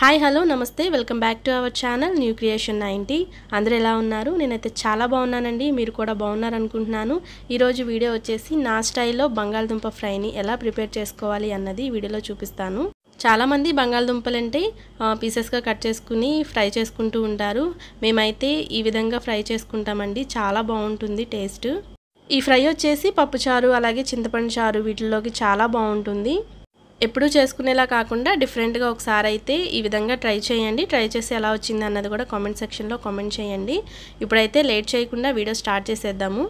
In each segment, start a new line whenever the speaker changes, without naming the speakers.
Hi hello నమస్తే. Welcome back to our channel new creation ninety అందరూ ఎలా ఉన్నారు? నేనైతే చాలా బాగున్నానండి. మీరు కూడా బాగున్నారనుకుంటున్నాను. ఈరోజు వీడియో వచ్చేసి నా స్టైల్లో బంగాళదుంప ఫ్రైని ఎలా ప్రిపేర్ చేసుకోవాలి అన్నది వీడియోలో చూపిస్తాను. చాలామంది బంగాళదుంపలంటే పీసెస్గా కట్ చేసుకుని ఫ్రై చేసుకుంటూ ఉంటారు. మేమైతే ఈ విధంగా ఫ్రై చేసుకుంటామండి. చాలా బాగుంటుంది టేస్ట్. ఈ ఫ్రై వచ్చేసి పప్పుచారు అలాగే చింతపండు చారు వీటిల్లోకి చాలా బాగుంటుంది. ఎప్పుడూ చేసుకునేలా కాకుండా డిఫరెంట్గా ఒకసారి అయితే ఈ విధంగా ట్రై చేయండి. ట్రై చేసి ఎలా వచ్చింది అన్నది కూడా కామెంట్ సెక్షన్లో కామెంట్ చేయండి. ఇప్పుడైతే లేట్ చేయకుండా వీడియో స్టార్ట్ చేసేద్దాము.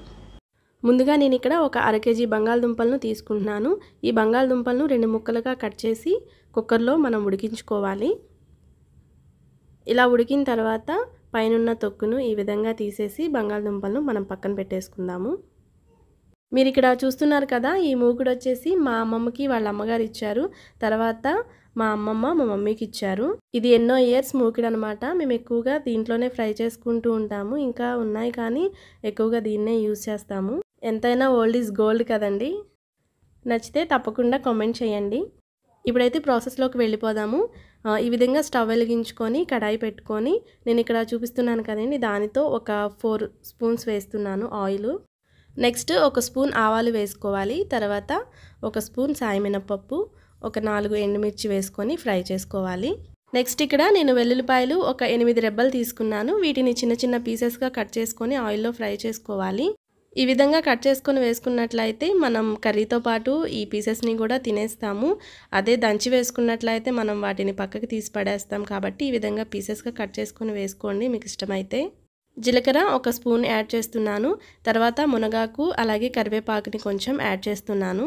ముందుగా నేను ఇక్కడ ఒక అర కేజీ బంగాళదుంపలను తీసుకుంటున్నాను. ఈ బంగాళదుంపలను రెండు ముక్కలుగా కట్ చేసి కుక్కర్లో మనం ఉడికించుకోవాలి. ఇలా ఉడికిన తర్వాత పైనున్న తొక్కును ఈ విధంగా తీసేసి బంగాళదుంపలను మనం పక్కన పెట్టేసుకుందాము. మీరు ఇక్కడ చూస్తున్నారు కదా ఈ మూకుడు వచ్చేసి మా అమ్మమ్మకి వాళ్ళ అమ్మగారు ఇచ్చారు తర్వాత మా అమ్మమ్మ మా మమ్మీకి ఇచ్చారు ఇది ఎన్నో ఇయర్స్ మూకిడు అనమాట మేము ఎక్కువగా దీంట్లోనే ఫ్రై చేసుకుంటూ ఉంటాము. ఇంకా ఉన్నాయి కానీ ఎక్కువగా దీన్నే యూజ్ చేస్తాము. ఎంతైనా ఓల్డ్ ఈజ్ గోల్డ్ కదండి. నచ్చితే తప్పకుండా కామెంట్ చేయండి. ఇప్పుడైతే ప్రాసెస్లోకి వెళ్ళిపోదాము. ఈ విధంగా స్టవ్ వెలిగించుకొని కడాయి పెట్టుకొని నేను ఇక్కడ చూపిస్తున్నాను కదండి. దానితో ఒక ఫోర్ స్పూన్స్ వేస్తున్నాను ఆయిల్. నెక్స్ట్ ఒక స్పూన్ ఆవాలు వేసుకోవాలి. తర్వాత ఒక స్పూన్ సాయమినపప్పు ఒక నాలుగు ఎండుమిర్చి వేసుకొని ఫ్రై చేసుకోవాలి. నెక్స్ట్ ఇక్కడ నేను వెల్లుల్లిపాయలు ఒక ఎనిమిది రెబ్బలు తీసుకున్నాను. వీటిని చిన్న చిన్న పీసెస్గా కట్ చేసుకొని ఆయిల్లో ఫ్రై చేసుకోవాలి. ఈ విధంగా కట్ చేసుకొని వేసుకున్నట్లయితే మనం కర్రీతో పాటు ఈ పీసెస్ని కూడా తినేస్తాము. అదే దంచి వేసుకున్నట్లయితే మనం వాటిని పక్కకి తీసి పడేస్తాం కాబట్టి ఈ విధంగా పీసెస్గా కట్ చేసుకొని వేసుకోండి. మీకు ఇష్టమైతే జీలకర్ర ఒక స్పూన్ యాడ్ చేస్తున్నాను. తర్వాత మునగాకు అలాగే కరివేపాకుని కొంచెం యాడ్ చేస్తున్నాను.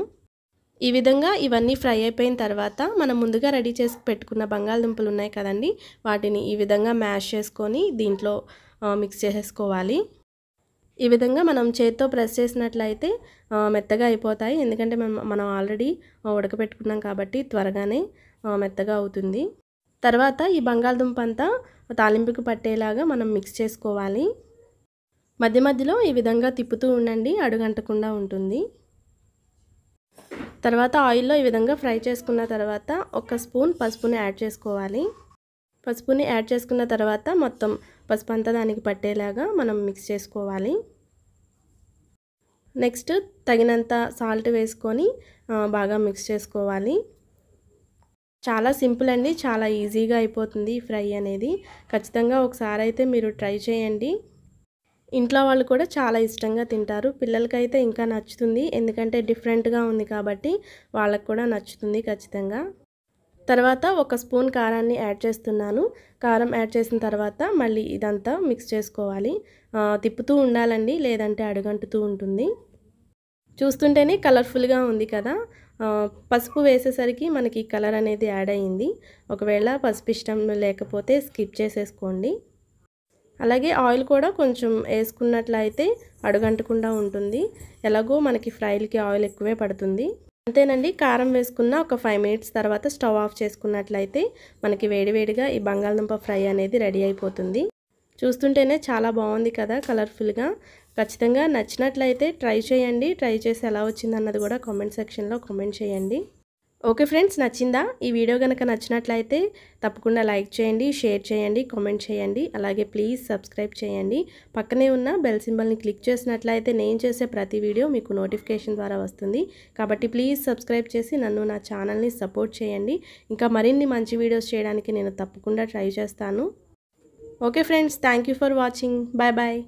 ఈ విధంగా ఇవన్నీ ఫ్రై అయిపోయిన తర్వాత మనం ముందుగా రెడీ చేసి పెట్టుకున్న బంగాళదుంపలు ఉన్నాయి కదండి వాటిని ఈ విధంగా మ్యాష్ చేసుకొని దీంట్లో మిక్స్ చేసేసుకోవాలి. ఈ విధంగా మనం చేత్తో ప్రెస్ చేసినట్లయితే మెత్తగా అయిపోతాయి. ఎందుకంటే మనం మనం ఆల్రెడీ ఉడకపెట్టుకున్నాం కాబట్టి త్వరగానే మెత్తగా అవుతుంది. తర్వాత ఈ బంగాళదుంప అంతా తాలింపుకి పట్టేలాగా మనం మిక్స్ చేసుకోవాలి. మధ్య మధ్యలో ఈ విధంగా తిప్పుతూ ఉండండి అడుగంటకుండా ఉంటుంది. తర్వాత ఆయిల్లో ఈ విధంగా ఫ్రై చేసుకున్న తర్వాత ఒక స్పూన్ పసుపుని యాడ్ చేసుకోవాలి. పసుపుని యాడ్ చేసుకున్న తర్వాత మొత్తం పసుపు అంతా దానికి పట్టేలాగా మనం మిక్స్ చేసుకోవాలి. నెక్స్ట్ తగినంత సాల్ట్ వేసుకొని బాగా మిక్స్ చేసుకోవాలి. చాలా సింపుల్ అండి. చాలా ఈజీగా అయిపోతుంది ఫ్రై అనేది. ఖచ్చితంగా ఒకసారి అయితే మీరు ట్రై చేయండి. ఇంట్లో వాళ్ళు కూడా చాలా ఇష్టంగా తింటారు. పిల్లలకైతే ఇంకా నచ్చుతుంది. ఎందుకంటే డిఫరెంట్గా ఉంది కాబట్టి వాళ్ళకు కూడా నచ్చుతుంది ఖచ్చితంగా. తర్వాత ఒక స్పూన్ కారాన్ని యాడ్ చేస్తున్నాను. కారం యాడ్ చేసిన తర్వాత మళ్ళీ ఇదంతా మిక్స్ చేసుకోవాలి. తిప్పుతూ ఉండాలండి. లేదంటే అడుగంటుతూ ఉంటుంది. చూస్తుంటేనే కలర్ఫుల్గా ఉంది కదా. పసుపు వేసేసరికి మనకి కలర్ అనేది యాడ్ అయ్యింది ఒకవేళ పసుపు ఇష్టం లేకపోతే స్కిప్ చేసేసుకోండి. అలాగే ఆయిల్ కూడా కొంచెం వేసుకున్నట్లయితే అడుగంటకుండా ఉంటుంది. ఎలాగో మనకి ఫ్రైలకి ఆయిల్ ఎక్కువే పడుతుంది. అంతేనండి కారం వేసుకున్న ఒక ఫైవ్ మినిట్స్ తర్వాత స్టవ్ ఆఫ్ చేసుకున్నట్లయితే మనకి వేడివేడిగా ఈ బంగాళదుంప ఫ్రై అనేది రెడీ అయిపోతుంది. చూస్తుంటేనే చాలా బాగుంది కదా కలర్ఫుల్గా. ఖచ్చితంగా నచ్చినట్లయితే ట్రై చేయండి. ట్రై చేసి ఎలా వచ్చిందన్నది కూడా కామెంట్ సెక్షన్లో కామెంట్ చేయండి. ఓకే ఫ్రెండ్స్ నచ్చిందా? ఈ వీడియో కనుక నచ్చినట్లయితే తప్పకుండా లైక్ చేయండి షేర్ చేయండి కామెంట్ చేయండి. అలాగే ప్లీజ్ సబ్స్క్రైబ్ చేయండి. పక్కనే ఉన్న బెల్ సింబల్ని క్లిక్ చేసినట్లయితే నేను చేసే ప్రతి వీడియో మీకు నోటిఫికేషన్ ద్వారా వస్తుంది. కాబట్టి ప్లీజ్ సబ్స్క్రైబ్ చేసి నన్ను నా ఛానల్ని సపోర్ట్ చేయండి. ఇంకా మరిన్ని మంచి వీడియోస్ చేయడానికి నేను తప్పకుండా ట్రై చేస్తాను. Okay friends thank for watching bye bye